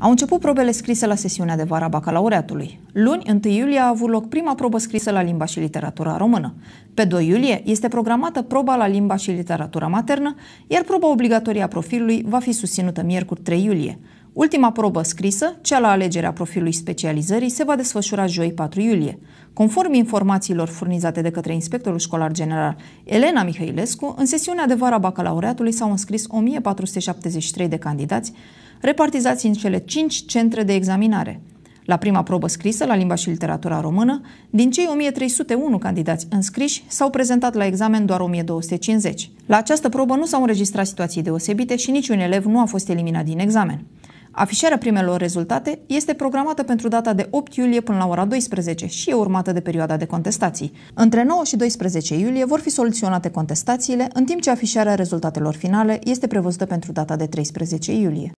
Au început probele scrise la sesiunea de vara bacalaureatului. Luni, 1 iulie, a avut loc prima probă scrisă la limba și literatura română. Pe 2 iulie este programată proba la limba și literatura maternă, iar proba obligatorie a profilului va fi susținută miercuri 3 iulie. Ultima probă scrisă, cea la alegerea profilului specializării, se va desfășura joi 4 iulie. Conform informațiilor furnizate de către inspectorul școlar general Elena Mihailescu, în sesiunea de vara bacalaureatului s-au înscris 1473 de candidați, repartizați în cele 5 centre de examinare. La prima probă scrisă, la limba și literatura română, din cei 1301 candidați înscriși, s-au prezentat la examen doar 1250. La această probă nu s-au înregistrat situații deosebite și niciun elev nu a fost eliminat din examen. Afișarea primelor rezultate este programată pentru data de 8 iulie până la ora 12 și e urmată de perioada de contestații. Între 9 și 12 iulie vor fi soluționate contestațiile, în timp ce afișarea rezultatelor finale este prevăzută pentru data de 13 iulie.